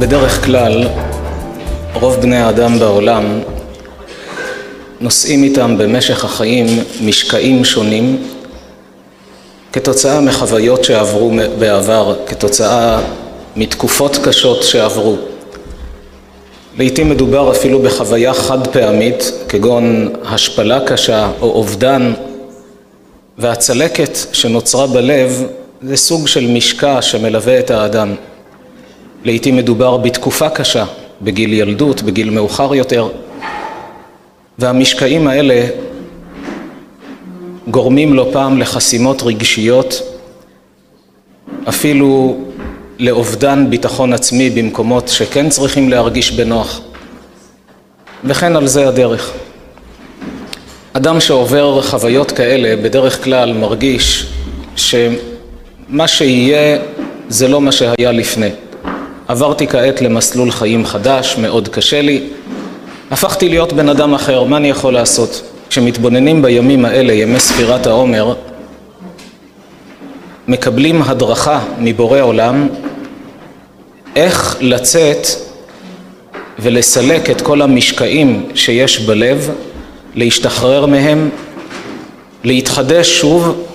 בדרך כלל, רוב בני האדם בעולם נושאים איתם במשך החיים משקעים שונים כתוצאה מחוויות שעברו בעבר, כתוצאה מתקופות קשות שעברו. לעתים מדובר אפילו בחוויה חד פעמית, כגון השפלה קשה או אובדן, והצלקת שנוצרה בלב זה סוג של משקע שמלווה את האדם. לעתים מדובר בתקופה קשה, בגיל ילדות, בגיל מאוחר יותר, והמשקעים האלה גורמים לא פעם לחסימות רגשיות, אפילו לאובדן ביטחון עצמי במקומות שכן צריכים להרגיש בנוח, וכן על זה הדרך. אדם שעובר חוויות כאלה בדרך כלל מרגיש שמה שיהיה זה לא מה שהיה לפני. עברתי כעת למסלול חיים חדש, מאוד קשה לי, הפכתי להיות בן אדם אחר, מה אני יכול לעשות? כשמתבוננים בימים האלה, ימי ספירת העומר, מקבלים הדרכה מבורא עולם איך לצאת ולסלק את כל המשקעים שיש בלב, להשתחרר מהם, להתחדש שוב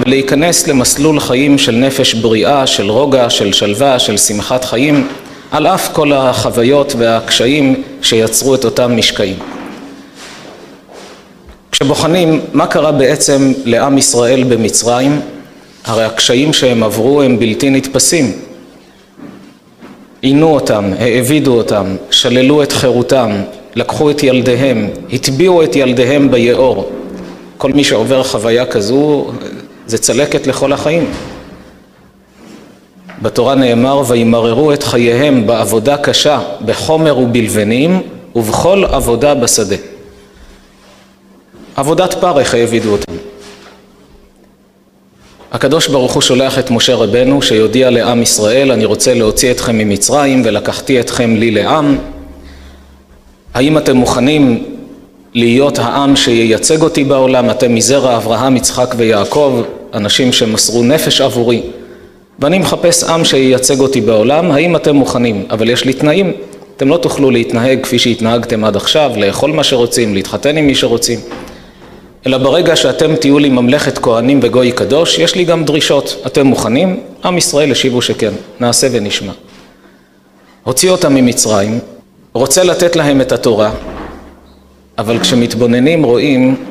ולהיכנס למסלול חיים של נפש בריאה, של רוגע, של שלווה, של שמחת חיים, על אף כל החוויות והקשיים שיצרו את אותם משקעים. כשבוחנים מה קרה בעצם לעם ישראל במצרים, הרי הקשיים שהם עברו הם בלתי נתפסים. עינו אותם, העבידו אותם, שללו את חירותם, לקחו את ילדיהם, הטביעו את ילדיהם ביאור. כל מי שעובר חוויה כזו זה צלקת לכל החיים. בתורה נאמר וימררו את חייהם בעבודה קשה, בחומר ובלבנים ובכל עבודה בשדה. עבודת פרך העבידו אותם. הקדוש ברוך הוא שולח את משה רבנו שיודיע לעם ישראל אני רוצה להוציא אתכם ממצרים ולקחתי אתכם לי לעם האם אתם מוכנים להיות העם שייצג אותי בעולם. אתם מזרע אברהם יצחק ויעקב אנשים שמסרו נפש עבורי. ואני מחפש עם שייצג אותי בעולם. האם אתם מוכנים? אבל יש לי תנאים. אתם לא תוכלו להתנהג כפי שהתנהגתם עד עכשיו לאכול מה שרוצים להתחתן עם מי שרוצים. אלא ברגע שאתם תהיו לי ממלכת כהנים וגוי קדוש, יש לי גם דרישות. אתם מוכנים? עם ישראל השיבו שכן, נעשה ונשמע. הוציא אותם ממצרים, רוצה לתת להם את התורה, אבל כשמתבוננים רואים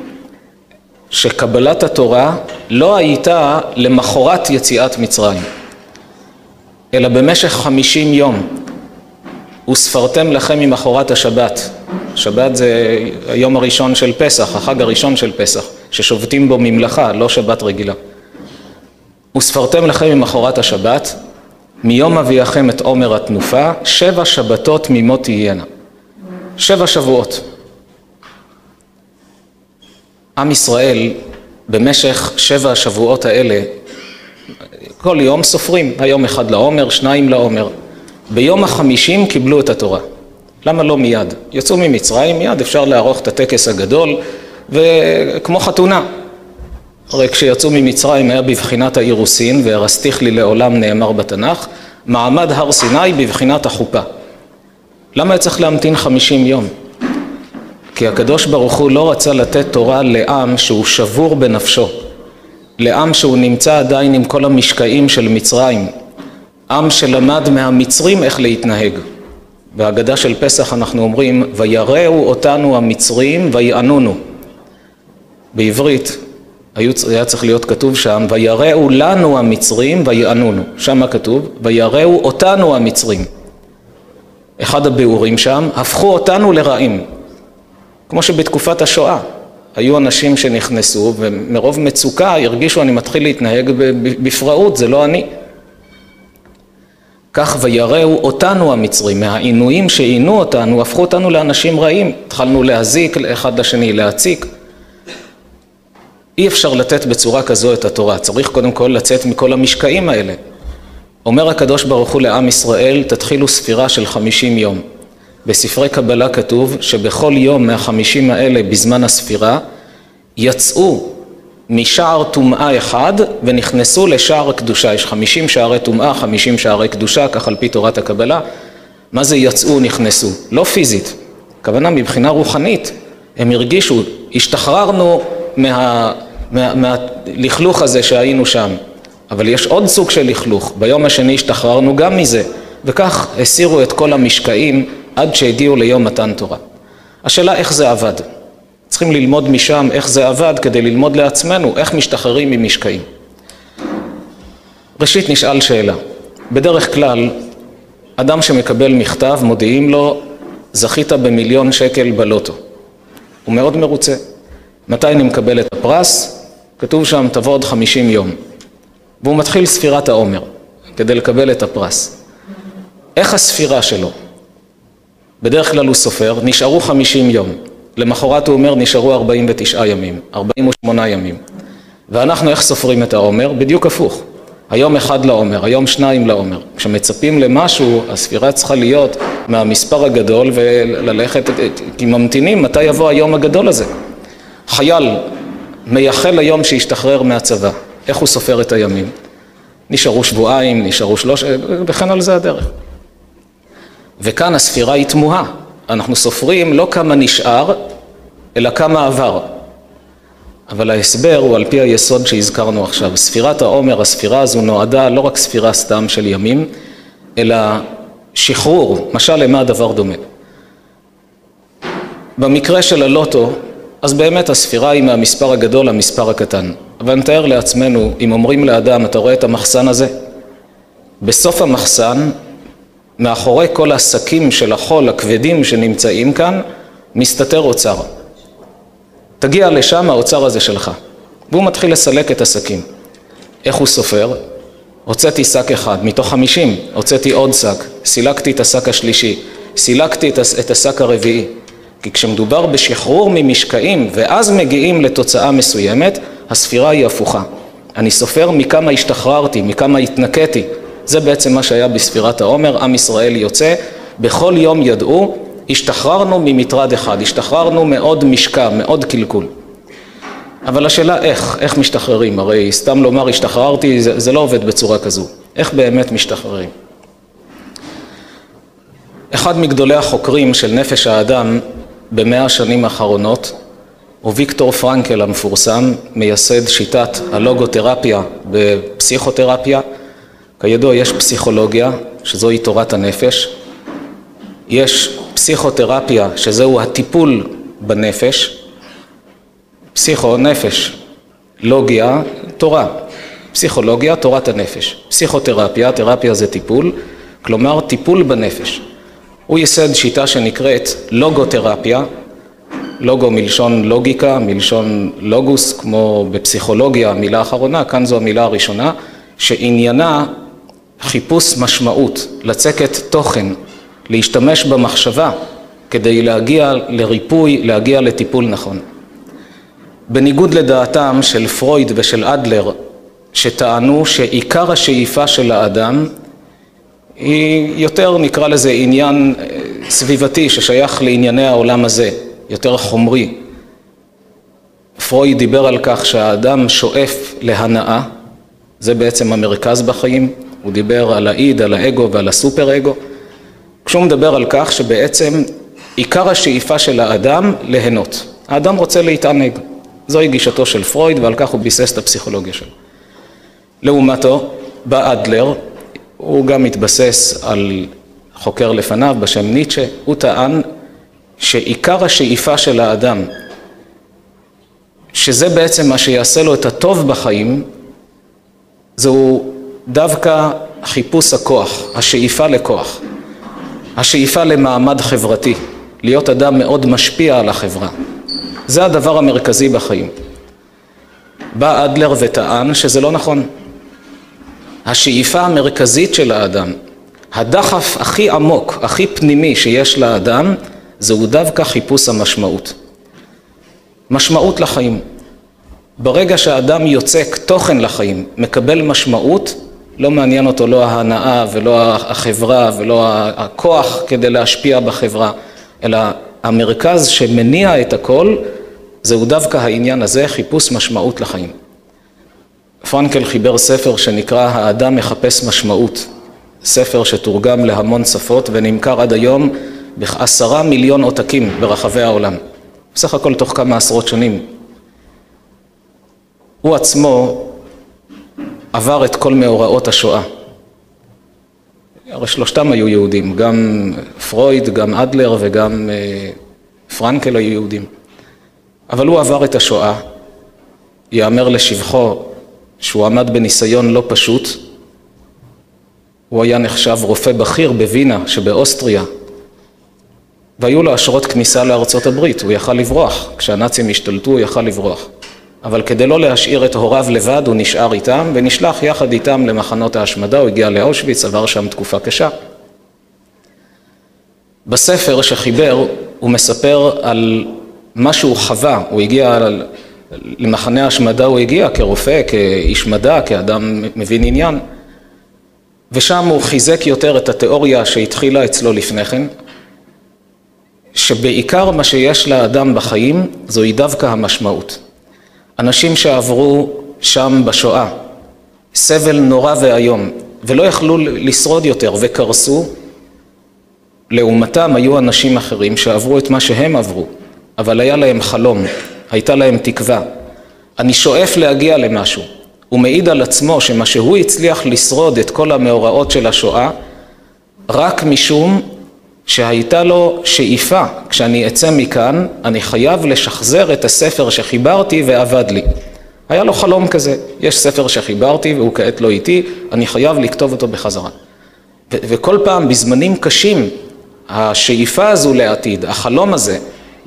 שקבלת התורה לא הייתה למחרת יציאת מצרים, אלא במשך חמישים יום. וספרתם לכם ממחרת השבת. שבת זה היום הראשון של פסח, החג הראשון של פסח, ששובתים בו ממלאכה, לא שבת רגילה. וספרתם לכם ממחרת השבת, מיום אביאכם את עומר התנופה, שבע שבתות תמימות תהיינה. שבע שבועות. עם ישראל במשך שבע השבועות האלה, כל יום סופרים, היום אחד לעומר, שניים לעומר. ביום החמישים קיבלו את התורה. למה לא מיד? יצאו ממצרים, מיד אפשר לערוך את הטקס הגדול, וכמו חתונה. הרי כשיצאו ממצרים היה בבחינת האירוסין, והרסתיך לי לעולם נאמר בתנ"ך, מעמד הר סיני בבחינת החופה. למה צריך להמתין חמישים יום? כי הקדוש ברוך הוא לא רצה לתת תורה לעם שהוא שבור בנפשו, לעם שהוא נמצא עדיין עם כל המשקעים של מצרים, עם שלמד מהמצרים איך להתנהג. בהגדה של פסח אנחנו אומרים ויראו אותנו המצרים ויענונו. בעברית היה צריך להיות כתוב שם ויראו לנו המצרים ויענונו. שם כתוב ויראו אותנו המצרים. אחד הביאורים שם הפכו אותנו לרעים. כמו שבתקופת השואה היו אנשים שנכנסו ומרוב מצוקה הרגישו אני מתחיל להתנהג בפראות זה לא אני כך ויראו אותנו המצרים, מהעינויים שעינו אותנו, הפכו אותנו לאנשים רעים, התחלנו להזיק אחד לשני, להציק. אי אפשר לתת בצורה כזו את התורה, צריך קודם כל לצאת מכל המשקעים האלה. אומר הקדוש ברוך הוא לעם ישראל, תתחילו ספירה של חמישים יום. בספרי קבלה כתוב שבכל יום מהחמישים האלה בזמן הספירה יצאו משער טומאה אחד ונכנסו לשער קדושה. יש חמישים שערי טומאה, חמישים שערי קדושה, כך על פי תורת הקבלה. מה זה יצאו, נכנסו? לא פיזית, הכוונה מבחינה רוחנית. הם הרגישו, השתחררנו מה, מה, מהלכלוך הזה שהיינו שם. אבל יש עוד סוג של לכלוך, ביום השני השתחררנו גם מזה, וכך הסירו את כל המשקעים עד שהגיעו ליום מתן תורה. השאלה איך זה עבד. צריכים ללמוד משם איך זה עבד כדי ללמוד לעצמנו איך משתחררים ממשקעים. ראשית נשאל שאלה, בדרך כלל אדם שמקבל מכתב מודיעים לו זכית במיליון שקל בלוטו. הוא מאוד מרוצה. מתי אני מקבל את הפרס? כתוב שם תבוא עוד חמישים יום. והוא מתחיל ספירת העומר כדי לקבל את הפרס. איך הספירה שלו? בדרך כלל הוא סופר, נשארו חמישים יום. למחרת הוא אומר נשארו ארבעים ותשעה ימים, ארבעים ושמונה ימים. ואנחנו איך סופרים את העומר? בדיוק הפוך. היום אחד לעומר, היום שניים לעומר. כשמצפים למשהו, הספירה צריכה להיות מהמספר הגדול וללכת, כי ממתינים מתי יבוא היום הגדול הזה. חייל מייחל ליום שישתחרר מהצבא, איך הוא סופר את הימים? נשארו שבועיים, נשארו שלוש, וכן על זה הדרך. וכאן הספירה היא תמוהה, אנחנו סופרים לא כמה נשאר, אלא כמה עבר. אבל ההסבר הוא על פי היסוד שהזכרנו עכשיו. ספירת העומר, הספירה הזו נועדה לא רק ספירה סתם של ימים, אלא שחרור, משל למה הדבר דומה. במקרה של הלוטו, אז באמת הספירה היא מהמספר הגדול למספר הקטן. אבל נתאר לעצמנו, אם אומרים לאדם, אתה רואה את המחסן הזה? בסוף המחסן, מאחורי כל השקים של החול הכבדים שנמצאים כאן, מסתתר אוצר. תגיע לשם, האוצר הזה שלך. והוא מתחיל לסלק את השקים. איך הוא סופר? הוצאתי שק אחד, מתוך חמישים הוצאתי עוד שק, סילקתי את השק השלישי, סילקתי את השק הרביעי. כי כשמדובר בשחרור ממשקעים ואז מגיעים לתוצאה מסוימת, הספירה היא הפוכה. אני סופר מכמה השתחררתי, מכמה התנקטי. זה בעצם מה שהיה בספירת העומר, עם ישראל יוצא, בכל יום ידעו, השתחררנו ממטרד אחד, השתחררנו מעוד משקע, מעוד קלקול. אבל השאלה איך, איך משתחררים? הרי סתם לומר השתחררתי, זה, זה לא עובד בצורה כזו. איך באמת משתחררים? אחד מגדולי החוקרים של נפש האדם במאה השנים האחרונות הוא ויקטור פרנקל המפורסם, מייסד שיטת הלוגותרפיה בפסיכותרפיה. כידוע יש פסיכולוגיה, שזוהי תורת הנפש, יש פסיכותרפיה, שזהו הטיפול בנפש, פסיכו, נפש, לוגיה, תורה, פסיכולוגיה, תורת הנפש, פסיכותרפיה, תרפיה זה טיפול, כלומר טיפול בנפש. הוא ייסד שיטה שנקראת לוגותרפיה, לוגו מלשון לוגיקה, מלשון לוגוס, כמו בפסיכולוגיה המילה האחרונה, כאן זו המילה הראשונה, שעניינה חיפוש משמעות, לצקת תוכן, להשתמש במחשבה כדי להגיע לריפוי, להגיע לטיפול נכון. בניגוד לדעתם של פרויד ושל אדלר, שטענו שעיקר השאיפה של האדם היא יותר נקרא לזה עניין אה, סביבתי ששייך לענייני העולם הזה, יותר חומרי. פרויד דיבר על כך שהאדם שואף להנאה, זה בעצם המרכז בחיים, הוא דיבר על האיד, על האגו ועל הסופר אגו, כשהוא מדבר על כך שבעצם עיקר השאיפה של האדם ליהנות. האדם רוצה להתענג, זוהי גישתו של פרויד ועל כך הוא ביסס את הפסיכולוגיה שלו. לעומתו, בא אדלר הוא גם התבסס על חוקר לפניו בשם ניטשה, הוא טען שעיקר השאיפה של האדם, שזה בעצם מה שיעשה לו את הטוב בחיים, זהו דווקא חיפוש הכוח, השאיפה לכוח, השאיפה למעמד חברתי, להיות אדם מאוד משפיע על החברה. זה הדבר המרכזי בחיים. בא אדלר וטען שזה לא נכון. השאיפה המרכזית של האדם, הדחף הכי עמוק, הכי פנימי שיש לאדם, זהו דווקא חיפוש המשמעות. משמעות לחיים. ברגע שהאדם יוצק תוכן לחיים, מקבל משמעות, לא מעניין אותו לא ההנאה ולא החברה ולא הכוח כדי להשפיע בחברה, אלא המרכז שמניע את הכל, זהו דווקא העניין הזה, חיפוש משמעות לחיים. פרנקל חיבר ספר שנקרא האדם מחפש משמעות, ספר שתורגם להמון שפות ונמכר עד היום בעשרה מיליון עותקים ברחבי העולם, בסך הכל תוך כמה עשרות שנים. הוא עצמו עבר את כל מאורעות השואה. הרי שלושתם היו יהודים, גם פרויד, גם אדלר וגם אה, פרנקל היו יהודים. אבל הוא עבר את השואה, ייאמר לשבחו שהוא עמד בניסיון לא פשוט. הוא היה נחשב רופא בכיר בווינה שבאוסטריה, והיו לו אשרות כניסה לארצות הברית, הוא יכל לברוח. כשהנאצים השתלטו הוא יכל לברוח. אבל כדי לא להשאיר את הוריו לבד הוא נשאר איתם ונשלח יחד איתם למחנות ההשמדה, הוא הגיע לאושוויץ, עבר שם תקופה קשה. בספר שחיבר הוא מספר על מה שהוא חווה, הוא הגיע למחנה ההשמדה, הוא הגיע כרופא, כאיש מדע, כאדם מבין עניין ושם הוא חיזק יותר את התיאוריה שהתחילה אצלו לפני כן, שבעיקר מה שיש לאדם בחיים זוהי דווקא המשמעות. אנשים שעברו שם בשואה, סבל נורא ואיום, ולא יכלו לשרוד יותר וקרסו, לעומתם היו אנשים אחרים שעברו את מה שהם עברו, אבל היה להם חלום, הייתה להם תקווה. אני שואף להגיע למשהו. הוא מעיד על עצמו שמה שהוא הצליח לשרוד את כל המאורעות של השואה רק משום שהייתה לו שאיפה, כשאני אצא מכאן, אני חייב לשחזר את הספר שחיברתי ועבד לי. היה לו חלום כזה, יש ספר שחיברתי והוא כעת לא איתי, אני חייב לכתוב אותו בחזרה. ו- וכל פעם בזמנים קשים, השאיפה הזו לעתיד, החלום הזה,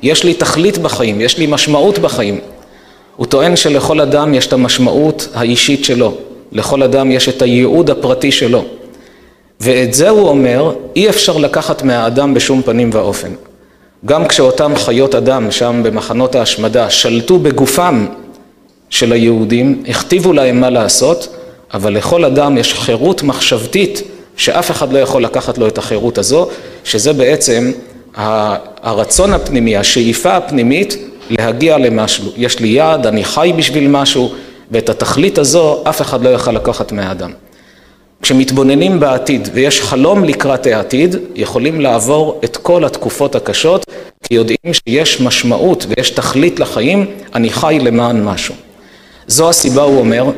יש לי תכלית בחיים, יש לי משמעות בחיים. הוא טוען שלכל אדם יש את המשמעות האישית שלו, לכל אדם יש את הייעוד הפרטי שלו. ואת זה הוא אומר, אי אפשר לקחת מהאדם בשום פנים ואופן. גם כשאותם חיות אדם שם במחנות ההשמדה שלטו בגופם של היהודים, הכתיבו להם מה לעשות, אבל לכל אדם יש חירות מחשבתית שאף אחד לא יכול לקחת לו את החירות הזו, שזה בעצם הרצון הפנימי, השאיפה הפנימית להגיע למשהו. יש לי יעד, אני חי בשביל משהו, ואת התכלית הזו אף אחד לא יוכל לקחת מהאדם. כשמתבוננים בעתיד ויש חלום לקראת העתיד, יכולים לעבור את כל התקופות הקשות, כי יודעים שיש משמעות ויש תכלית לחיים, אני חי למען משהו. זו הסיבה, הוא אומר,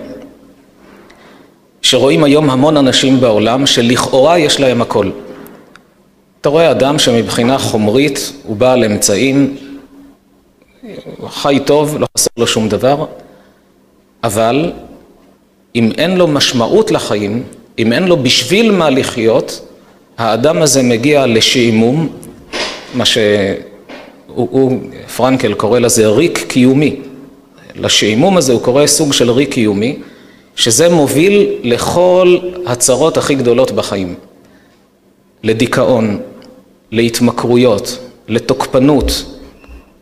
שרואים היום המון אנשים בעולם שלכאורה יש להם הכל. אתה רואה אדם שמבחינה חומרית הוא בעל אמצעים, חי טוב, לא חסר לו שום דבר, אבל אם אין לו משמעות לחיים, אם אין לו בשביל מה לחיות, האדם הזה מגיע לשעמום, מה שהוא, פרנקל קורא לזה ריק קיומי. לשעמום הזה הוא קורא סוג של ריק קיומי, שזה מוביל לכל הצרות הכי גדולות בחיים. לדיכאון, להתמכרויות, לתוקפנות.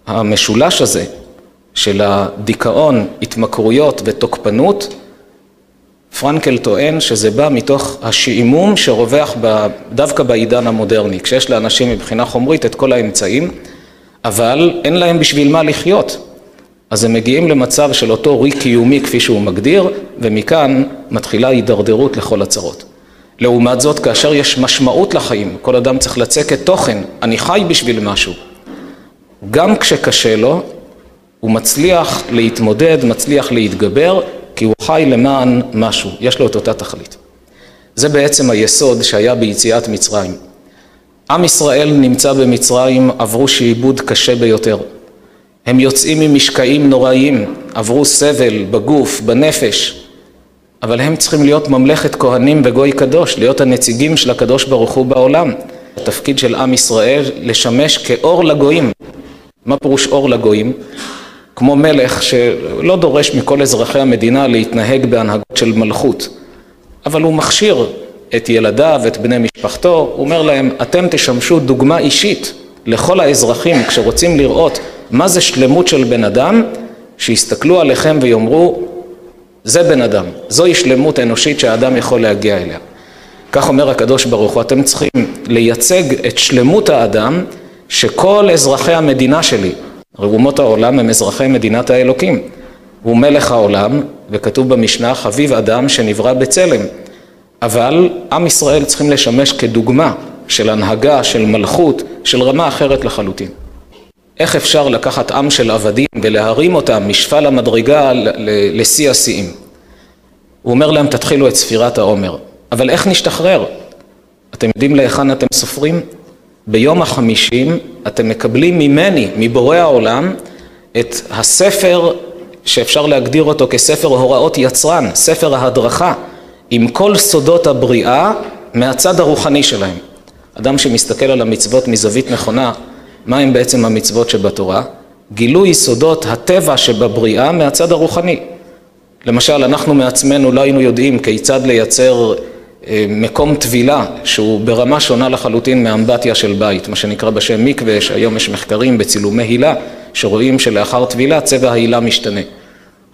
המשולש הזה של הדיכאון, התמכרויות ותוקפנות פרנקל טוען שזה בא מתוך השעמום שרווח דווקא בעידן המודרני, כשיש לאנשים מבחינה חומרית את כל האמצעים, אבל אין להם בשביל מה לחיות. אז הם מגיעים למצב של אותו ריק קיומי כפי שהוא מגדיר, ומכאן מתחילה הידרדרות לכל הצרות. לעומת זאת, כאשר יש משמעות לחיים, כל אדם צריך לצקת תוכן, אני חי בשביל משהו. גם כשקשה לו, הוא מצליח להתמודד, מצליח להתגבר, כי הוא חי למען משהו, יש לו את אותה תכלית. זה בעצם היסוד שהיה ביציאת מצרים. עם ישראל נמצא במצרים, עברו שעבוד קשה ביותר. הם יוצאים ממשקעים נוראיים, עברו סבל בגוף, בנפש, אבל הם צריכים להיות ממלכת כהנים וגוי קדוש, להיות הנציגים של הקדוש ברוך הוא בעולם. התפקיד של עם ישראל לשמש כאור לגויים. מה פירוש אור לגויים? כמו מלך שלא דורש מכל אזרחי המדינה להתנהג בהנהגות של מלכות, אבל הוא מכשיר את ילדיו, את בני משפחתו, הוא אומר להם, אתם תשמשו דוגמה אישית לכל האזרחים כשרוצים לראות מה זה שלמות של בן אדם, שיסתכלו עליכם ויאמרו, זה בן אדם, זוהי שלמות אנושית שהאדם יכול להגיע אליה. כך אומר הקדוש ברוך הוא, אתם צריכים לייצג את שלמות האדם שכל אזרחי המדינה שלי, הרי אומות העולם הם אזרחי מדינת האלוקים. הוא מלך העולם, וכתוב במשנה, חביב אדם שנברא בצלם. אבל עם ישראל צריכים לשמש כדוגמה של הנהגה, של מלכות, של רמה אחרת לחלוטין. איך אפשר לקחת עם של עבדים ולהרים אותם משפל המדרגה לשיא השיאים? הוא אומר להם, תתחילו את ספירת העומר. אבל איך נשתחרר? אתם יודעים להיכן אתם סופרים? ביום החמישים אתם מקבלים ממני, מבורא העולם, את הספר שאפשר להגדיר אותו כספר הוראות יצרן, ספר ההדרכה, עם כל סודות הבריאה מהצד הרוחני שלהם. אדם שמסתכל על המצוות מזווית נכונה, מה הם בעצם המצוות שבתורה? גילוי סודות הטבע שבבריאה מהצד הרוחני. למשל, אנחנו מעצמנו לא היינו יודעים כיצד לייצר מקום טבילה שהוא ברמה שונה לחלוטין מאמבטיה של בית, מה שנקרא בשם מקווה, שהיום יש מחקרים בצילומי הילה, שרואים שלאחר טבילה צבע ההילה משתנה.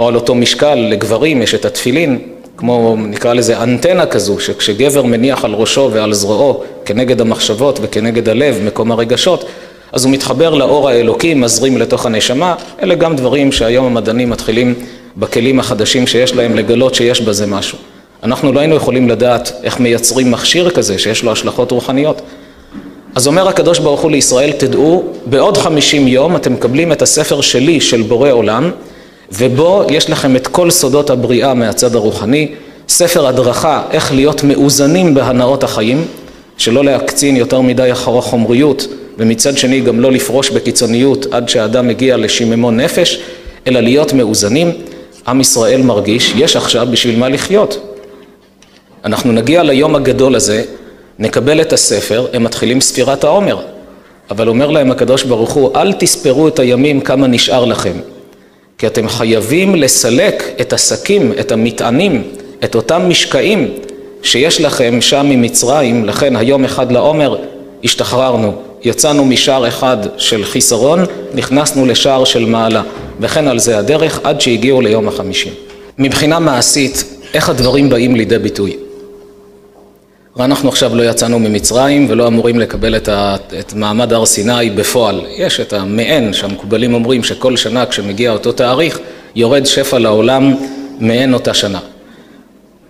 או על אותו משקל לגברים יש את התפילין, כמו נקרא לזה אנטנה כזו, שכשגבר מניח על ראשו ועל זרועו כנגד המחשבות וכנגד הלב, מקום הרגשות, אז הוא מתחבר לאור האלוקי, מזרים לתוך הנשמה, אלה גם דברים שהיום המדענים מתחילים בכלים החדשים שיש להם לגלות שיש בזה משהו. אנחנו לא היינו יכולים לדעת איך מייצרים מכשיר כזה שיש לו השלכות רוחניות. אז אומר הקדוש ברוך הוא לישראל, תדעו, בעוד חמישים יום אתם מקבלים את הספר שלי, של בורא עולם, ובו יש לכם את כל סודות הבריאה מהצד הרוחני, ספר הדרכה איך להיות מאוזנים בהנאות החיים, שלא להקצין יותר מדי אחר החומריות, ומצד שני גם לא לפרוש בקיצוניות עד שהאדם מגיע לשיממון נפש, אלא להיות מאוזנים. עם ישראל מרגיש, יש עכשיו בשביל מה לחיות. אנחנו נגיע ליום הגדול הזה, נקבל את הספר, הם מתחילים ספירת העומר. אבל אומר להם הקדוש ברוך הוא, אל תספרו את הימים כמה נשאר לכם. כי אתם חייבים לסלק את השקים, את המטענים, את אותם משקעים שיש לכם שם ממצרים, לכן היום אחד לעומר השתחררנו, יצאנו משער אחד של חיסרון, נכנסנו לשער של מעלה, וכן על זה הדרך עד שהגיעו ליום החמישים. מבחינה מעשית, איך הדברים באים לידי ביטוי? ואנחנו עכשיו לא יצאנו ממצרים ולא אמורים לקבל את, ה, את מעמד הר סיני בפועל. יש את המעין שהמקובלים אומרים שכל שנה כשמגיע אותו תאריך יורד שפע לעולם מעין אותה שנה.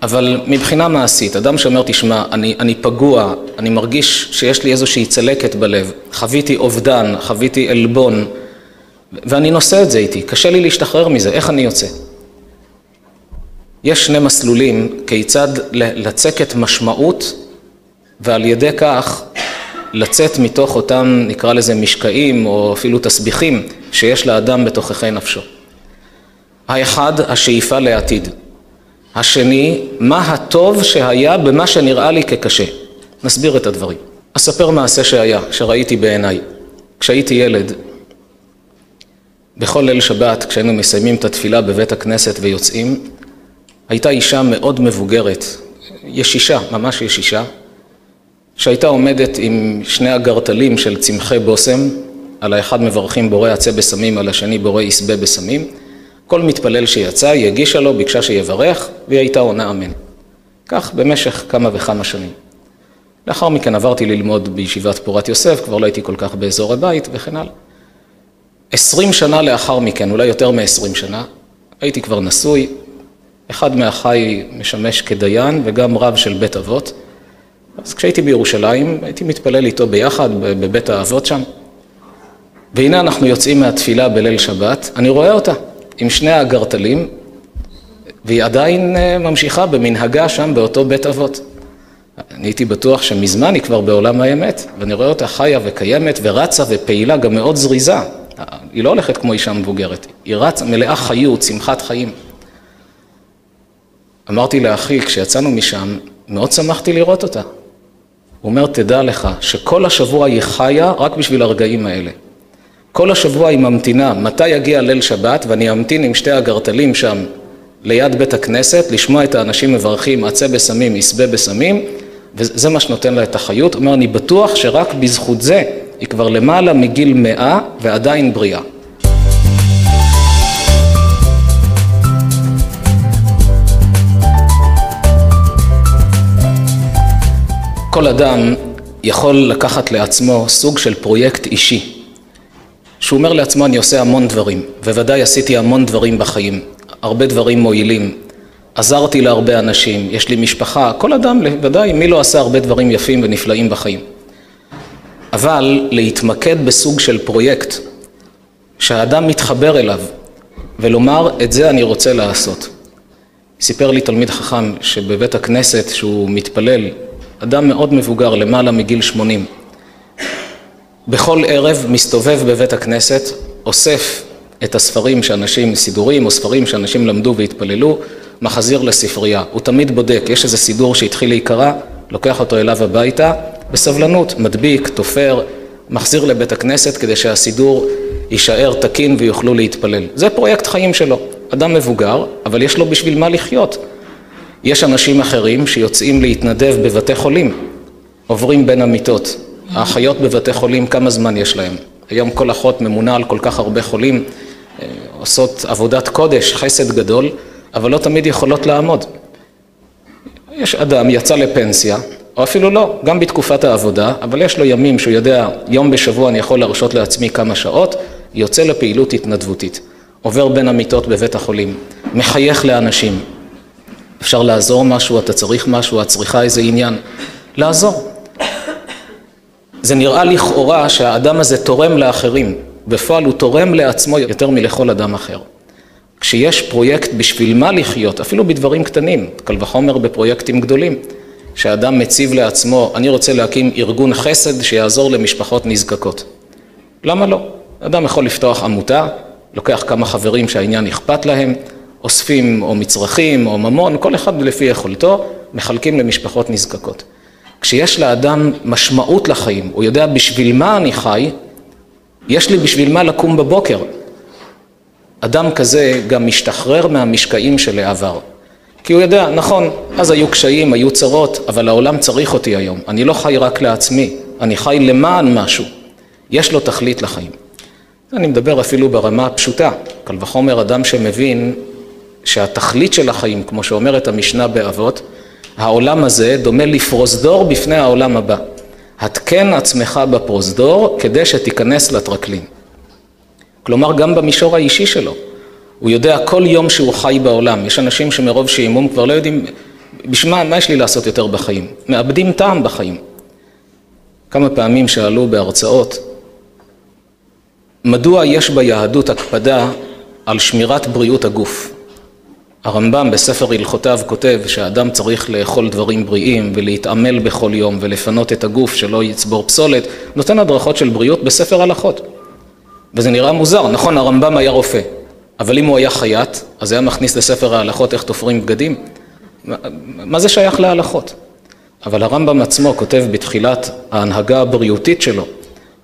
אבל מבחינה מעשית, אדם שאומר, תשמע, אני, אני פגוע, אני מרגיש שיש לי איזושהי צלקת בלב, חוויתי אובדן, חוויתי עלבון, ואני נושא את זה איתי, קשה לי להשתחרר מזה, איך אני יוצא? יש שני מסלולים כיצד לצקת משמעות ועל ידי כך לצאת מתוך אותם, נקרא לזה משקעים או אפילו תסביכים שיש לאדם בתוככי נפשו. האחד, השאיפה לעתיד. השני, מה הטוב שהיה במה שנראה לי כקשה. נסביר את הדברים. אספר מעשה שהיה, שראיתי בעיניי. כשהייתי ילד, בכל ליל שבת, כשהיינו מסיימים את התפילה בבית הכנסת ויוצאים, הייתה אישה מאוד מבוגרת, ישישה, ממש ישישה, שהייתה עומדת עם שני הגרטלים של צמחי בושם, על האחד מברכים בורא עצה בסמים, על השני בורא יסבה בסמים. כל מתפלל שיצא, היא הגישה לו, ביקשה שיברך, והיא הייתה עונה אמן. כך במשך כמה וכמה שנים. לאחר מכן עברתי ללמוד בישיבת פורת יוסף, כבר לא הייתי כל כך באזור הבית וכן הלאה. עשרים שנה לאחר מכן, אולי יותר מעשרים שנה, הייתי כבר נשוי, אחד מאחיי משמש כדיין וגם רב של בית אבות. אז כשהייתי בירושלים, הייתי מתפלל איתו ביחד בבית האבות שם. והנה אנחנו יוצאים מהתפילה בליל שבת, אני רואה אותה עם שני האגרטלים, והיא עדיין אה, ממשיכה במנהגה שם באותו בית אבות. אני הייתי בטוח שמזמן היא כבר בעולם האמת, ואני רואה אותה חיה וקיימת ורצה ופעילה, גם מאוד זריזה. היא לא הולכת כמו אישה מבוגרת, היא רצה מלאה חיות, שמחת חיים. אמרתי לאחי, כשיצאנו משם, מאוד שמחתי לראות אותה. הוא אומר, תדע לך שכל השבוע היא חיה רק בשביל הרגעים האלה. כל השבוע היא ממתינה, מתי יגיע ליל שבת, ואני אמתין עם שתי הגרטלים שם ליד בית הכנסת, לשמוע את האנשים מברכים עצה בסמים, יסבה בסמים, וזה מה שנותן לה את החיות. הוא אומר, אני בטוח שרק בזכות זה היא כבר למעלה מגיל מאה ועדיין בריאה. כל אדם יכול לקחת לעצמו סוג של פרויקט אישי, שהוא אומר לעצמו אני עושה המון דברים, וודאי עשיתי המון דברים בחיים, הרבה דברים מועילים, עזרתי להרבה אנשים, יש לי משפחה, כל אדם, ודאי, מי לא עשה הרבה דברים יפים ונפלאים בחיים. אבל להתמקד בסוג של פרויקט שהאדם מתחבר אליו ולומר, את זה אני רוצה לעשות. סיפר לי תלמיד חכם שבבית הכנסת, שהוא מתפלל, אדם מאוד מבוגר, למעלה מגיל 80, בכל ערב מסתובב בבית הכנסת, אוסף את הספרים שאנשים, סידורים או ספרים שאנשים למדו והתפללו, מחזיר לספרייה. הוא תמיד בודק, יש איזה סידור שהתחיל להיקרא, לוקח אותו אליו הביתה, בסבלנות, מדביק, תופר, מחזיר לבית הכנסת כדי שהסידור יישאר תקין ויוכלו להתפלל. זה פרויקט חיים שלו. אדם מבוגר, אבל יש לו בשביל מה לחיות. יש אנשים אחרים שיוצאים להתנדב בבתי חולים, עוברים בין המיטות. האחיות בבתי חולים, כמה זמן יש להם? היום כל אחות ממונה על כל כך הרבה חולים, אה, עושות עבודת קודש, חסד גדול, אבל לא תמיד יכולות לעמוד. יש אדם, יצא לפנסיה, או אפילו לא, גם בתקופת העבודה, אבל יש לו ימים שהוא יודע, יום בשבוע אני יכול להרשות לעצמי כמה שעות, יוצא לפעילות התנדבותית, עובר בין המיטות בבית החולים, מחייך לאנשים. אפשר לעזור משהו, אתה צריך משהו, את צריכה איזה עניין, לעזור. זה נראה לכאורה שהאדם הזה תורם לאחרים, בפועל הוא תורם לעצמו יותר מלכל אדם אחר. כשיש פרויקט בשביל מה לחיות, אפילו בדברים קטנים, קל וחומר בפרויקטים גדולים, שאדם מציב לעצמו, אני רוצה להקים ארגון חסד שיעזור למשפחות נזקקות. למה לא? אדם יכול לפתוח עמותה, לוקח כמה חברים שהעניין אכפת להם, אוספים או מצרכים או ממון, כל אחד לפי יכולתו, מחלקים למשפחות נזקקות. כשיש לאדם משמעות לחיים, הוא יודע בשביל מה אני חי, יש לי בשביל מה לקום בבוקר. אדם כזה גם משתחרר מהמשקעים של העבר. כי הוא יודע, נכון, אז היו קשיים, היו צרות, אבל העולם צריך אותי היום. אני לא חי רק לעצמי, אני חי למען משהו. יש לו תכלית לחיים. אני מדבר אפילו ברמה הפשוטה, קל וחומר אדם שמבין שהתכלית של החיים, כמו שאומרת המשנה באבות, העולם הזה דומה לפרוזדור בפני העולם הבא. התקן עצמך בפרוזדור כדי שתיכנס לטרקלין. כלומר, גם במישור האישי שלו. הוא יודע כל יום שהוא חי בעולם. יש אנשים שמרוב שעימום כבר לא יודעים, בשביל מה יש לי לעשות יותר בחיים? מאבדים טעם בחיים. כמה פעמים שאלו בהרצאות, מדוע יש ביהדות הקפדה על שמירת בריאות הגוף? הרמב"ם בספר הלכותיו כותב שהאדם צריך לאכול דברים בריאים ולהתעמל בכל יום ולפנות את הגוף שלא יצבור פסולת, נותן הדרכות של בריאות בספר הלכות. וזה נראה מוזר, נכון הרמב"ם היה רופא, אבל אם הוא היה חייט, אז היה מכניס לספר ההלכות איך תופרים בגדים? מה זה שייך להלכות? אבל הרמב"ם עצמו כותב בתחילת ההנהגה הבריאותית שלו,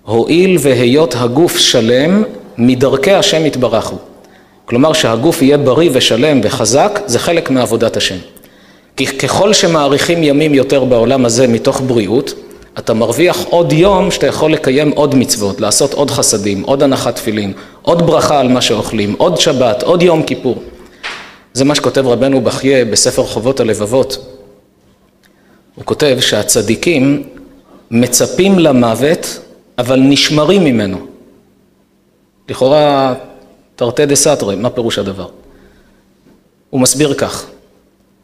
הואיל והיות הגוף שלם, מדרכי השם יתברך הוא. כלומר שהגוף יהיה בריא ושלם וחזק, זה חלק מעבודת השם. כי ככל שמאריכים ימים יותר בעולם הזה מתוך בריאות, אתה מרוויח עוד יום שאתה יכול לקיים עוד מצוות, לעשות עוד חסדים, עוד הנחת תפילין, עוד ברכה על מה שאוכלים, עוד שבת, עוד יום כיפור. זה מה שכותב רבנו בחייה בספר חובות הלבבות. הוא כותב שהצדיקים מצפים למוות, אבל נשמרים ממנו. לכאורה תרתי דה סתרי, מה פירוש הדבר? הוא מסביר כך,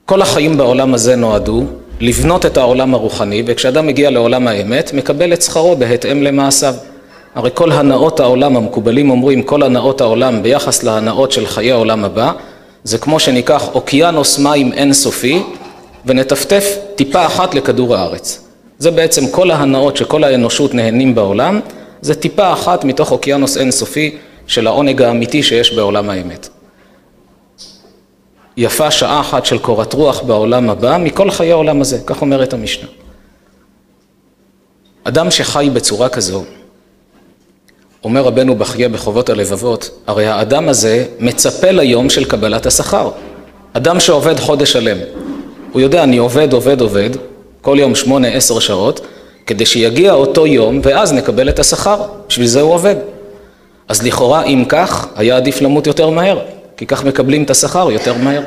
כל החיים בעולם הזה נועדו לבנות את העולם הרוחני, וכשאדם מגיע לעולם האמת, מקבל את שכרו בהתאם למעשיו. הרי כל הנאות העולם, המקובלים אומרים, כל הנאות העולם ביחס להנאות של חיי העולם הבא, זה כמו שניקח אוקיינוס מים אינסופי ונטפטף טיפה אחת לכדור הארץ. זה בעצם כל ההנאות שכל האנושות נהנים בעולם, זה טיפה אחת מתוך אוקיינוס אינסופי של העונג האמיתי שיש בעולם האמת. יפה שעה אחת של קורת רוח בעולם הבא מכל חיי העולם הזה, כך אומרת המשנה. אדם שחי בצורה כזו, אומר רבנו בחייה בחובות הלבבות, הרי האדם הזה מצפה ליום של קבלת השכר. אדם שעובד חודש שלם, הוא יודע, אני עובד, עובד, עובד, כל יום שמונה, עשר שעות, כדי שיגיע אותו יום ואז נקבל את השכר, בשביל זה הוא עובד. אז לכאורה, אם כך, היה עדיף למות יותר מהר. כי כך מקבלים את השכר יותר מהר.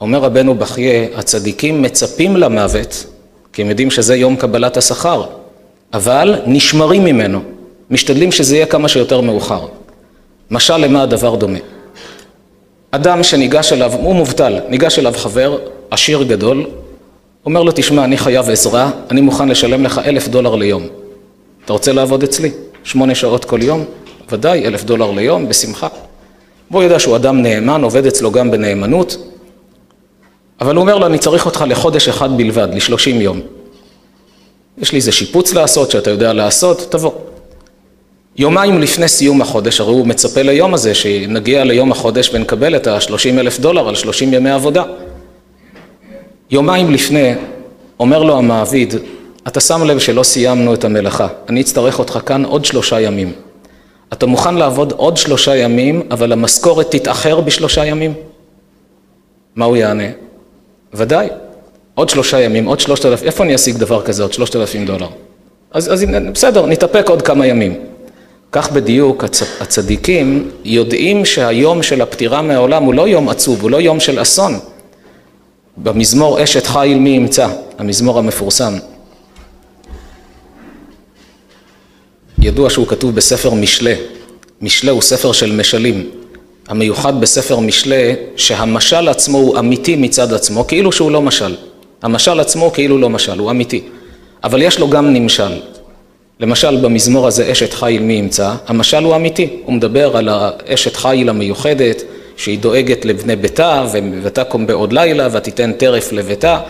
אומר רבנו בחייה, הצדיקים מצפים למוות, כי הם יודעים שזה יום קבלת השכר, אבל נשמרים ממנו, משתדלים שזה יהיה כמה שיותר מאוחר. משל למה הדבר דומה? אדם שניגש אליו, הוא מובטל, ניגש אליו חבר, עשיר גדול, אומר לו, תשמע, אני חייב עזרה, אני מוכן לשלם לך אלף דולר ליום. אתה רוצה לעבוד אצלי? שמונה שעות כל יום? ודאי, אלף דולר ליום, בשמחה. והוא יודע שהוא אדם נאמן, עובד אצלו גם בנאמנות, אבל הוא אומר לו, אני צריך אותך לחודש אחד בלבד, לשלושים יום. יש לי איזה שיפוץ לעשות, שאתה יודע לעשות, תבוא. יומיים לפני סיום החודש, הרי הוא מצפה ליום הזה, שנגיע ליום החודש ונקבל את ה-30 אלף דולר על 30 ימי עבודה. יומיים לפני, אומר לו המעביד, אתה שם לב שלא סיימנו את המלאכה, אני אצטרך אותך כאן עוד שלושה ימים. אתה מוכן לעבוד עוד שלושה ימים, אבל המשכורת תתאחר בשלושה ימים? מה הוא יענה? ודאי. עוד שלושה ימים, עוד שלושת אלפים, איפה אני אשיג דבר כזה, עוד שלושת אלפים דולר? אז, אז בסדר, נתאפק עוד כמה ימים. כך בדיוק הצ, הצדיקים יודעים שהיום של הפטירה מהעולם הוא לא יום עצוב, הוא לא יום של אסון. במזמור אשת חיל מי ימצא, המזמור המפורסם. ידוע שהוא כתוב בספר משלי. משלי הוא ספר של משלים. המיוחד בספר משלי שהמשל עצמו הוא אמיתי מצד עצמו, כאילו שהוא לא משל. המשל עצמו כאילו לא משל, הוא אמיתי. אבל יש לו גם נמשל. למשל במזמור הזה אשת חיל מי ימצא, המשל הוא אמיתי, הוא מדבר על האשת חיל המיוחדת שהיא דואגת לבני ביתה ותקום בעוד לילה ותיתן טרף לביתה,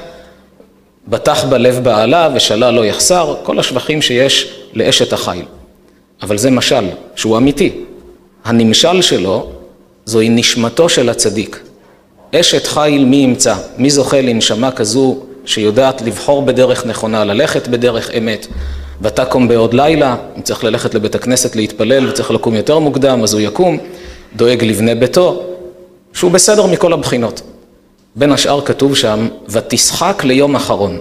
בטח בלב בעלה ושלה לא יחסר, כל השבחים שיש לאשת החיל. אבל זה משל שהוא אמיתי. הנמשל שלו זוהי נשמתו של הצדיק. אשת חיל מי ימצא? מי זוכה לנשמה כזו שיודעת לבחור בדרך נכונה, ללכת בדרך אמת? ותקום בעוד לילה, אם צריך ללכת לבית הכנסת להתפלל וצריך לקום יותר מוקדם, אז הוא יקום, דואג לבני ביתו, שהוא בסדר מכל הבחינות. בין השאר כתוב שם, ותשחק ליום אחרון.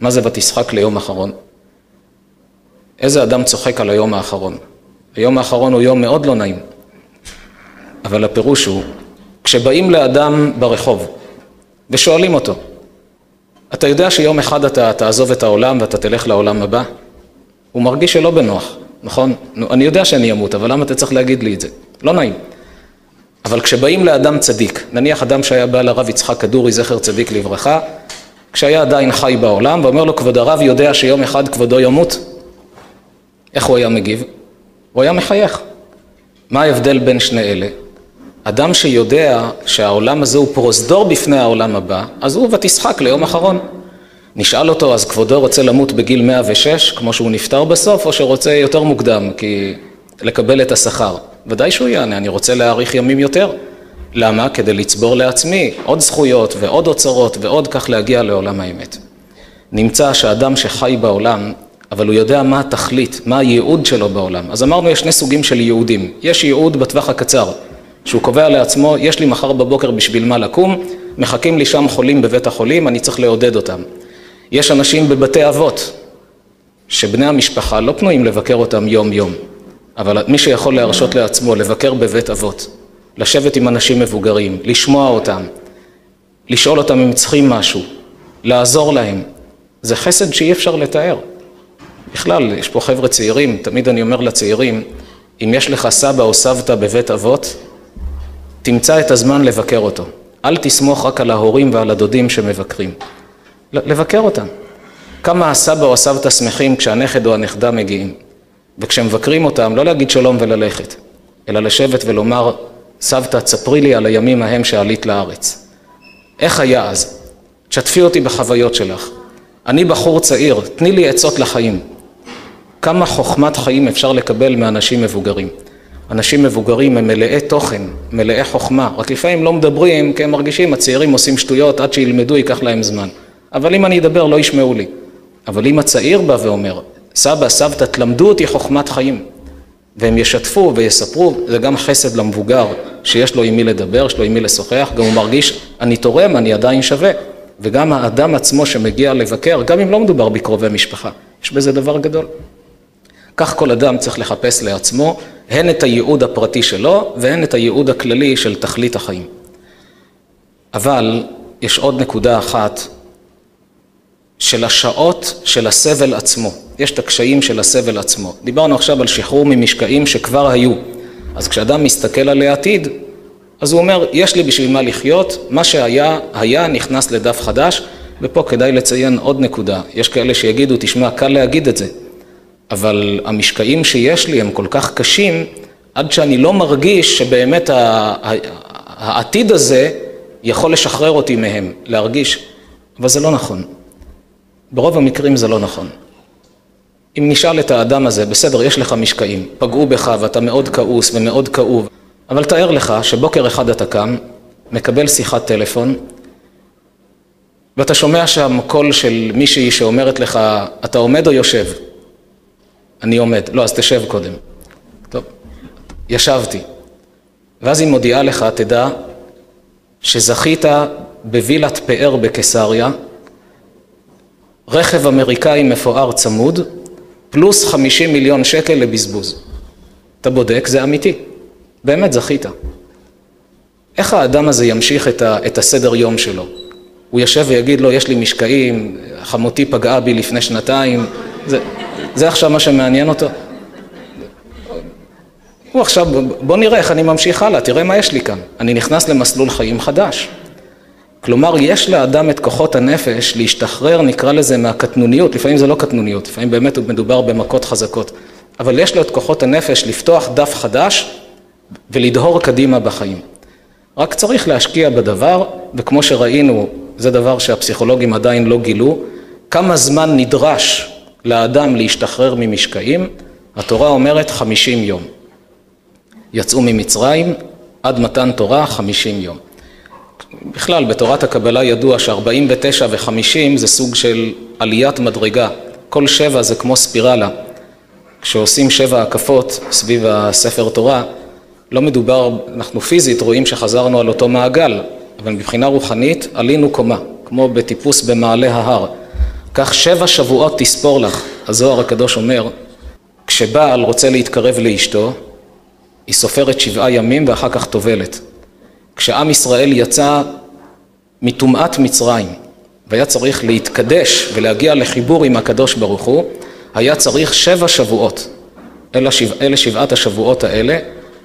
מה זה ותשחק ליום אחרון? איזה אדם צוחק על היום האחרון? היום האחרון הוא יום מאוד לא נעים. אבל הפירוש הוא, כשבאים לאדם ברחוב ושואלים אותו, אתה יודע שיום אחד אתה תעזוב את העולם ואתה תלך לעולם הבא? הוא מרגיש שלא בנוח, נכון? אני יודע שאני אמות, אבל למה אתה צריך להגיד לי את זה? לא נעים. אבל כשבאים לאדם צדיק, נניח אדם שהיה בא לרב יצחק כדורי, זכר צדיק לברכה, כשהיה עדיין חי בעולם, ואומר לו, כבוד הרב יודע שיום אחד כבודו ימות? איך הוא היה מגיב? הוא היה מחייך. מה ההבדל בין שני אלה? אדם שיודע שהעולם הזה הוא פרוזדור בפני העולם הבא, אז הוא ותשחק ליום אחרון. נשאל אותו, אז כבודו רוצה למות בגיל 106, כמו שהוא נפטר בסוף, או שרוצה יותר מוקדם, כי לקבל את השכר? ודאי שהוא יענה, אני רוצה להאריך ימים יותר. למה? כדי לצבור לעצמי עוד זכויות ועוד אוצרות ועוד כך להגיע לעולם האמת. נמצא שאדם שחי בעולם, אבל הוא יודע מה התכלית, מה הייעוד שלו בעולם. אז אמרנו, יש שני סוגים של ייעודים. יש ייעוד בטווח הקצר, שהוא קובע לעצמו, יש לי מחר בבוקר בשביל מה לקום, מחכים לי שם חולים בבית החולים, אני צריך לעודד אותם. יש אנשים בבתי אבות, שבני המשפחה לא פנויים לבקר אותם יום-יום, אבל מי שיכול להרשות לעצמו לבקר בבית אבות, לשבת עם אנשים מבוגרים, לשמוע אותם, לשאול אותם אם צריכים משהו, לעזור להם, זה חסד שאי אפשר לתאר. בכלל, יש פה חבר'ה צעירים, תמיד אני אומר לצעירים, אם יש לך סבא או סבתא בבית אבות, תמצא את הזמן לבקר אותו. אל תסמוך רק על ההורים ועל הדודים שמבקרים. לבקר אותם. כמה הסבא או הסבתא שמחים כשהנכד או הנכדה מגיעים. וכשמבקרים אותם, לא להגיד שלום וללכת, אלא לשבת ולומר, סבתא, תספרי לי על הימים ההם שעלית לארץ. איך היה אז? תשתפי אותי בחוויות שלך. אני בחור צעיר, תני לי עצות לחיים. כמה חוכמת חיים אפשר לקבל מאנשים מבוגרים. אנשים מבוגרים הם מלאי תוכן, מלאי חוכמה, רק לפעמים לא מדברים כי הם מרגישים, הצעירים עושים שטויות, עד שילמדו ייקח להם זמן. אבל אם אני אדבר לא ישמעו לי. אבל אם הצעיר בא ואומר, סבא, סבתא, תלמדו אותי חוכמת חיים, והם ישתפו ויספרו, זה גם חסד למבוגר, שיש לו עם מי לדבר, יש לו עם מי לשוחח, גם הוא מרגיש, אני תורם, אני עדיין שווה. וגם האדם עצמו שמגיע לבקר, גם אם לא מדובר בקרובי משפחה, יש בזה דבר גדול. כך כל אדם צריך לחפש לעצמו הן את הייעוד הפרטי שלו והן את הייעוד הכללי של תכלית החיים. אבל יש עוד נקודה אחת של השעות של הסבל עצמו. יש את הקשיים של הסבל עצמו. דיברנו עכשיו על שחרור ממשקעים שכבר היו. אז כשאדם מסתכל על העתיד, אז הוא אומר, יש לי בשביל מה לחיות, מה שהיה, היה, נכנס לדף חדש, ופה כדאי לציין עוד נקודה. יש כאלה שיגידו, תשמע, קל להגיד את זה, אבל המשקעים שיש לי הם כל כך קשים, עד שאני לא מרגיש שבאמת העתיד הזה יכול לשחרר אותי מהם, להרגיש, אבל זה לא נכון. ברוב המקרים זה לא נכון. אם נשאל את האדם הזה, בסדר, יש לך משקעים, פגעו בך ואתה מאוד כעוס ומאוד כאוב, אבל תאר לך שבוקר אחד אתה קם, מקבל שיחת טלפון, ואתה שומע שם קול של מישהי שאומרת לך, אתה עומד או יושב? אני עומד. לא, אז תשב קודם. טוב, ישבתי. ואז היא מודיעה לך, תדע שזכית בווילת פאר בקיסריה, רכב אמריקאי מפואר צמוד, פלוס 50 מיליון שקל לבזבוז. אתה בודק, זה אמיתי. באמת זכית. איך האדם הזה ימשיך את, ה, את הסדר יום שלו? הוא יושב ויגיד לו, יש לי משקעים, חמותי פגעה בי לפני שנתיים, זה, זה עכשיו מה שמעניין אותו? הוא עכשיו, בוא נראה איך אני ממשיך הלאה, תראה מה יש לי כאן. אני נכנס למסלול חיים חדש. כלומר, יש לאדם את כוחות הנפש להשתחרר, נקרא לזה, מהקטנוניות, לפעמים זה לא קטנוניות, לפעמים באמת מדובר במכות חזקות, אבל יש לו את כוחות הנפש לפתוח דף חדש ולדהור קדימה בחיים. רק צריך להשקיע בדבר, וכמו שראינו, זה דבר שהפסיכולוגים עדיין לא גילו, כמה זמן נדרש לאדם להשתחרר ממשקעים, התורה אומרת חמישים יום. יצאו ממצרים עד מתן תורה חמישים יום. בכלל, בתורת הקבלה ידוע ש-49 ו-50 זה סוג של עליית מדרגה. כל שבע זה כמו ספירלה. כשעושים שבע הקפות סביב הספר תורה, לא מדובר, אנחנו פיזית רואים שחזרנו על אותו מעגל, אבל מבחינה רוחנית עלינו קומה, כמו בטיפוס במעלה ההר. כך שבע שבועות תספור לך, הזוהר הקדוש אומר, כשבעל רוצה להתקרב לאשתו, היא סופרת שבעה ימים ואחר כך טובלת. כשעם ישראל יצא מטומאת מצרים והיה צריך להתקדש ולהגיע לחיבור עם הקדוש ברוך הוא, היה צריך שבע שבועות. אלה, שבע, אלה שבעת השבועות האלה,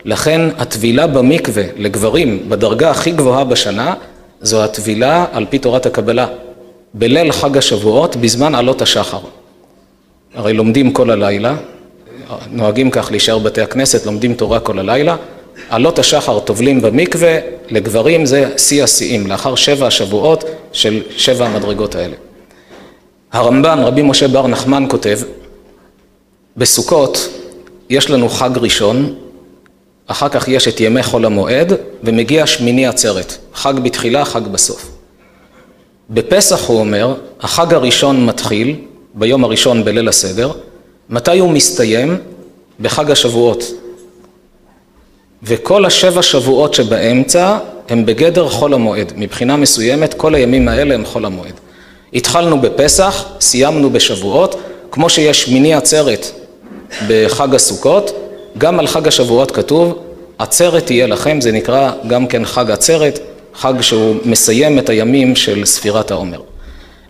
לכן הטבילה במקווה לגברים בדרגה הכי גבוהה בשנה זו הטבילה על פי תורת הקבלה, בליל חג השבועות בזמן עלות השחר. הרי לומדים כל הלילה, נוהגים כך להישאר בתי הכנסת, לומדים תורה כל הלילה, עלות השחר טובלים במקווה, לגברים זה שיא השיאים, לאחר שבע השבועות של שבע המדרגות האלה. הרמב"ן, רבי משה בר נחמן כותב, בסוכות יש לנו חג ראשון, אחר כך יש את ימי חול המועד, ומגיע שמיני עצרת, חג בתחילה, חג בסוף. בפסח הוא אומר, החג הראשון מתחיל, ביום הראשון בליל הסדר, מתי הוא מסתיים? בחג השבועות. וכל השבע שבועות שבאמצע הם בגדר חול המועד. מבחינה מסוימת כל הימים האלה הם חול המועד. התחלנו בפסח, סיימנו בשבועות, כמו שיש שמיני עצרת בחג הסוכות, גם על חג השבועות כתוב, עצרת תהיה לכם, זה נקרא גם כן חג עצרת, חג שהוא מסיים את הימים של ספירת העומר.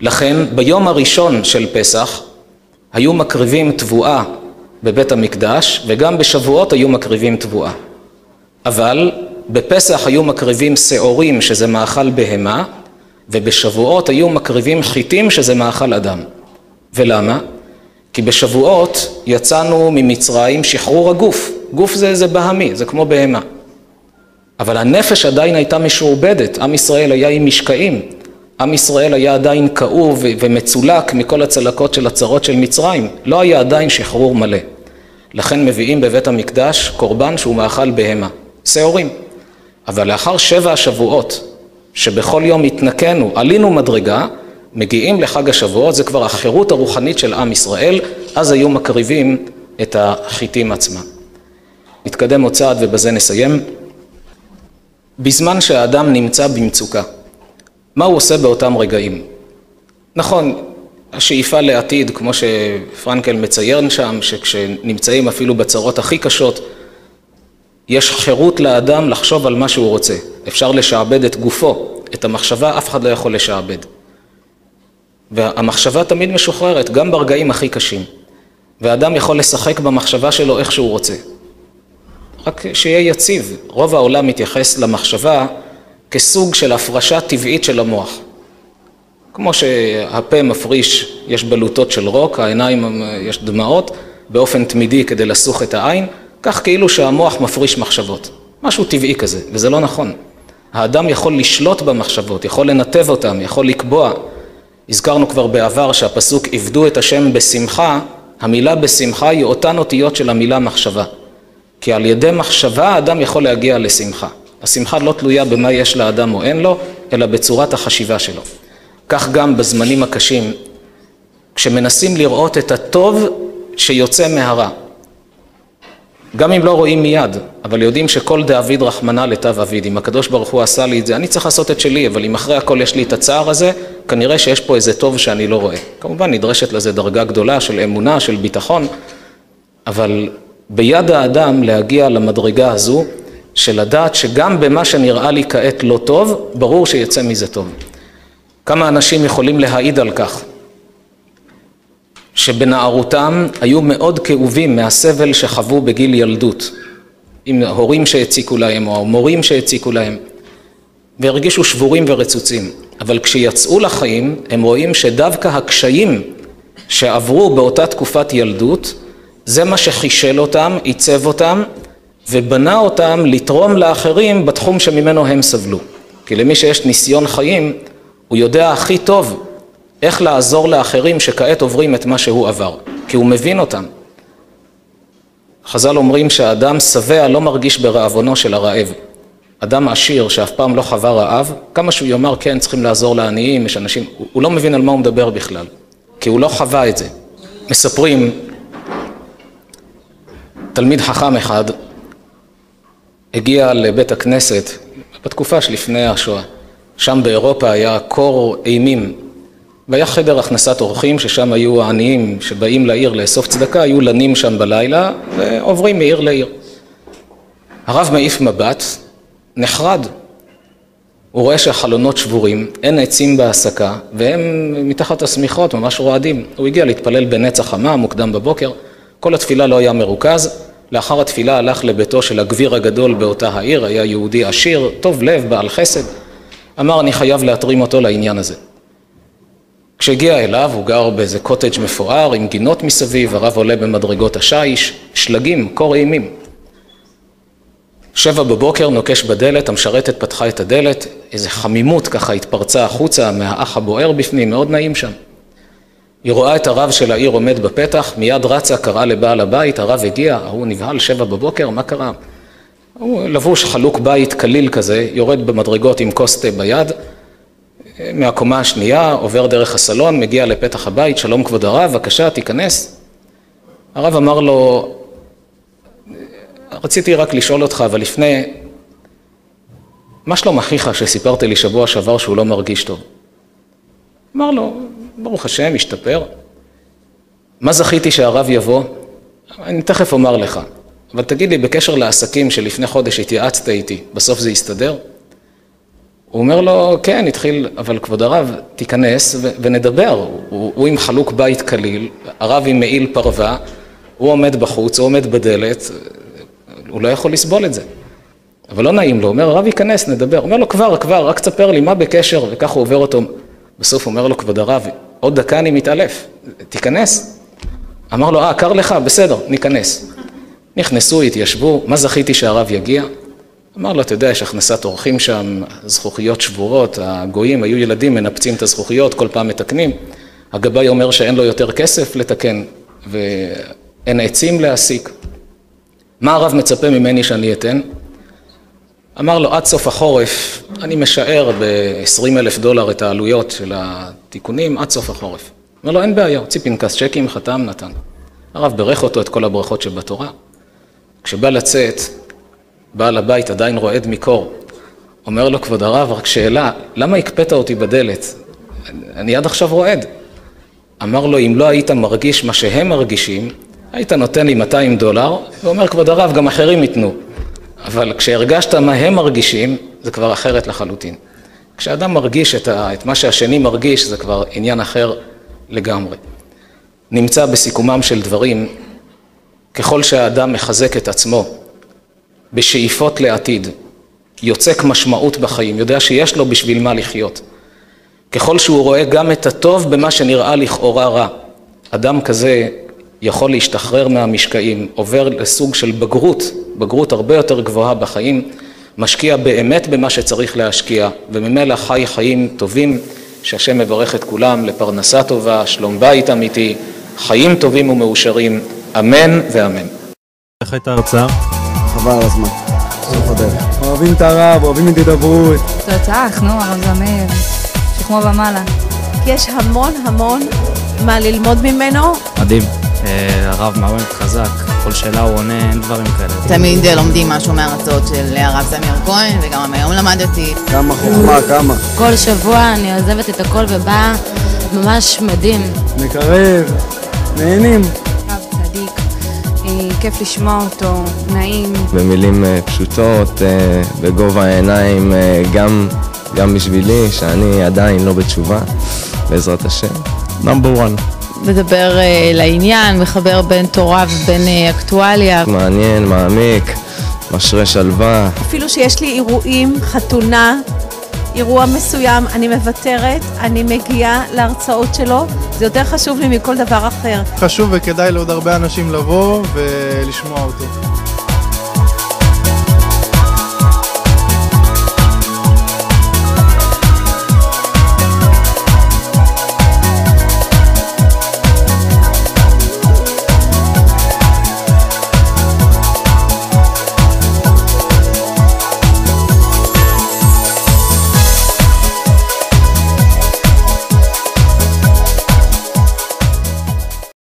לכן ביום הראשון של פסח היו מקריבים תבואה בבית המקדש וגם בשבועות היו מקריבים תבואה. אבל בפסח היו מקריבים שעורים שזה מאכל בהמה ובשבועות היו מקריבים חיטים שזה מאכל אדם. ולמה? כי בשבועות יצאנו ממצרים שחרור הגוף, גוף זה, זה בהמי, זה כמו בהמה. אבל הנפש עדיין הייתה משועבדת, עם ישראל היה עם משקעים, עם ישראל היה עדיין כאוב ומצולק מכל הצלקות של הצרות של מצרים, לא היה עדיין שחרור מלא. לכן מביאים בבית המקדש קורבן שהוא מאכל בהמה, שעורים. אבל לאחר שבע השבועות, שבכל יום התנקנו, עלינו מדרגה, מגיעים לחג השבועות, זה כבר החירות הרוחנית של עם ישראל, אז היו מקריבים את החיטים עצמם. נתקדם עוד צעד ובזה נסיים. בזמן שהאדם נמצא במצוקה, מה הוא עושה באותם רגעים? נכון, השאיפה לעתיד, כמו שפרנקל מציין שם, שכשנמצאים אפילו בצרות הכי קשות, יש חירות לאדם לחשוב על מה שהוא רוצה. אפשר לשעבד את גופו, את המחשבה אף אחד לא יכול לשעבד. והמחשבה תמיד משוחררת, גם ברגעים הכי קשים. והאדם יכול לשחק במחשבה שלו איך שהוא רוצה. רק שיהיה יציב. רוב העולם מתייחס למחשבה כסוג של הפרשה טבעית של המוח. כמו שהפה מפריש, יש בלוטות של רוק, העיניים יש דמעות באופן תמידי כדי לסוך את העין, כך כאילו שהמוח מפריש מחשבות. משהו טבעי כזה, וזה לא נכון. האדם יכול לשלוט במחשבות, יכול לנתב אותם, יכול לקבוע. הזכרנו כבר בעבר שהפסוק עבדו את השם בשמחה, המילה בשמחה היא אותן אותיות של המילה מחשבה. כי על ידי מחשבה האדם יכול להגיע לשמחה. השמחה לא תלויה במה יש לאדם או אין לו, אלא בצורת החשיבה שלו. כך גם בזמנים הקשים, כשמנסים לראות את הטוב שיוצא מהרע. גם אם לא רואים מיד, אבל יודעים שכל דאביד רחמנא לטב אביד, אם הקדוש ברוך הוא עשה לי את זה, אני צריך לעשות את שלי, אבל אם אחרי הכל יש לי את הצער הזה, כנראה שיש פה איזה טוב שאני לא רואה. כמובן נדרשת לזה דרגה גדולה של אמונה, של ביטחון, אבל ביד האדם להגיע למדרגה הזו של לדעת שגם במה שנראה לי כעת לא טוב, ברור שיצא מזה טוב. כמה אנשים יכולים להעיד על כך שבנערותם היו מאוד כאובים מהסבל שחוו בגיל ילדות, עם הורים שהציקו להם או מורים שהציקו להם, והרגישו שבורים ורצוצים. אבל כשיצאו לחיים הם רואים שדווקא הקשיים שעברו באותה תקופת ילדות זה מה שחישל אותם, עיצב אותם ובנה אותם לתרום לאחרים בתחום שממנו הם סבלו. כי למי שיש ניסיון חיים הוא יודע הכי טוב איך לעזור לאחרים שכעת עוברים את מה שהוא עבר, כי הוא מבין אותם. חז"ל אומרים שהאדם שבע לא מרגיש ברעבונו של הרעב. אדם עשיר שאף פעם לא חווה רעב, כמה שהוא יאמר כן צריכים לעזור לעניים, יש אנשים, הוא לא מבין על מה הוא מדבר בכלל, כי הוא לא חווה את זה. מספרים, תלמיד חכם אחד הגיע לבית הכנסת בתקופה שלפני השואה. שם באירופה היה קור אימים והיה חדר הכנסת אורחים ששם היו העניים שבאים לעיר לאסוף צדקה, היו לנים שם בלילה ועוברים מעיר לעיר. הרב מעיף מבט, נחרד. הוא רואה שהחלונות שבורים, אין עצים בהסקה והם מתחת השמיכות ממש רועדים. הוא הגיע להתפלל בנץ החמה מוקדם בבוקר, כל התפילה לא היה מרוכז, לאחר התפילה הלך לביתו של הגביר הגדול באותה העיר, היה יהודי עשיר, טוב לב, בעל חסד, אמר אני חייב להתרים אותו לעניין הזה. כשהגיע אליו, הוא גר באיזה קוטג' מפואר עם גינות מסביב, הרב עולה במדרגות השיש, שלגים, קור אימים. שבע בבוקר נוקש בדלת, המשרתת פתחה את הדלת, איזה חמימות ככה התפרצה החוצה מהאח הבוער בפנים, מאוד נעים שם. היא רואה את הרב של העיר עומד בפתח, מיד רצה, קראה לבעל הבית, הרב הגיע, ההוא נבהל שבע בבוקר, מה קרה? הוא לבוש חלוק בית קליל כזה, יורד במדרגות עם כוס תה ביד, מהקומה השנייה, עובר דרך הסלון, מגיע לפתח הבית, שלום כבוד הרב, בבקשה, תיכנס. הרב אמר לו, רציתי רק לשאול אותך, אבל לפני, מה שלום אחיך שסיפרת לי שבוע שעבר שהוא לא מרגיש טוב? אמר לו, ברוך השם, השתפר. מה זכיתי שהרב יבוא? אני תכף אומר לך, אבל תגיד לי, בקשר לעסקים שלפני חודש התייעצת איתי, בסוף זה יסתדר? הוא אומר לו, כן, התחיל, אבל כבוד הרב, תיכנס ונדבר. הוא, הוא עם חלוק בית קליל, הרב עם מעיל פרווה, הוא עומד בחוץ, הוא עומד בדלת, הוא לא יכול לסבול את זה. אבל לא נעים לו, הוא אומר, הרב ייכנס, נדבר. הוא אומר לו, כבר, כבר, רק תספר לי מה בקשר, וככה הוא עובר אותו. בסוף אומר לו, כבוד הרב, עוד דקה אני מתעלף, תיכנס. אמר לו, אה, קר לך? בסדר, ניכנס. נכנסו, התיישבו, מה זכיתי שהרב יגיע? אמר לו, אתה יודע, יש הכנסת אורחים שם, זכוכיות שבורות, הגויים היו ילדים, מנפצים את הזכוכיות, כל פעם מתקנים. הגבאי אומר שאין לו יותר כסף לתקן ואין עצים להסיק. מה הרב מצפה ממני שאני אתן? אמר לו, עד סוף החורף, אני משער ב-20 אלף דולר את העלויות של התיקונים, עד סוף החורף. אמר לו, אין בעיה, הוציא פנקס צ'קים, חתם, נתן. הרב ברך אותו את כל הברכות שבתורה. כשבא לצאת, בעל הבית עדיין רועד מקור. אומר לו, כבוד הרב, רק שאלה, למה הקפאת אותי בדלת? אני עד עכשיו רועד. אמר לו, אם לא היית מרגיש מה שהם מרגישים, היית נותן לי 200 דולר, ואומר, כבוד הרב, גם אחרים ייתנו. אבל כשהרגשת מה הם מרגישים, זה כבר אחרת לחלוטין. כשאדם מרגיש את, ה, את מה שהשני מרגיש, זה כבר עניין אחר לגמרי. נמצא בסיכומם של דברים, ככל שהאדם מחזק את עצמו בשאיפות לעתיד, יוצק משמעות בחיים, יודע שיש לו בשביל מה לחיות. ככל שהוא רואה גם את הטוב במה שנראה לכאורה רע. אדם כזה יכול להשתחרר מהמשקעים, עובר לסוג של בגרות, בגרות הרבה יותר גבוהה בחיים, משקיע באמת במה שצריך להשקיע, וממילא חי חיים טובים, שהשם מברך את כולם לפרנסה טובה, שלום בית אמיתי, חיים טובים ומאושרים, אמן ואמן. איך הייתה ההרצאה? חבל על הזמן, סוף הדרך. אוהבים את הרב, אוהבים את הידברות. תותח, נו, הרב זמיר, שכמו ומעלה. יש המון המון מה ללמוד ממנו. מדהים. הרב מאוד חזק, כל שאלה הוא עונה, אין דברים כאלה. תמיד לומדים משהו מהרצות של הרב זמיר כהן, וגם היום למדתי. כמה חוכמה, כמה. כל שבוע אני עוזבת את הכל ובאה, ממש מדהים. מקרב, נהנים. רב צדיק, כיף לשמוע אותו, נעים. במילים פשוטות, בגובה העיניים, גם, גם בשבילי, שאני עדיין לא בתשובה, בעזרת השם. נאמבר 1. מדבר uh, לעניין, מחבר בין תורה ובין uh, אקטואליה. מעניין, מעמיק, משרה שלווה. אפילו שיש לי אירועים, חתונה, אירוע מסוים, אני מוותרת, אני מגיעה להרצאות שלו, זה יותר חשוב לי מכל דבר אחר. חשוב וכדאי לעוד הרבה אנשים לבוא ולשמוע אותו.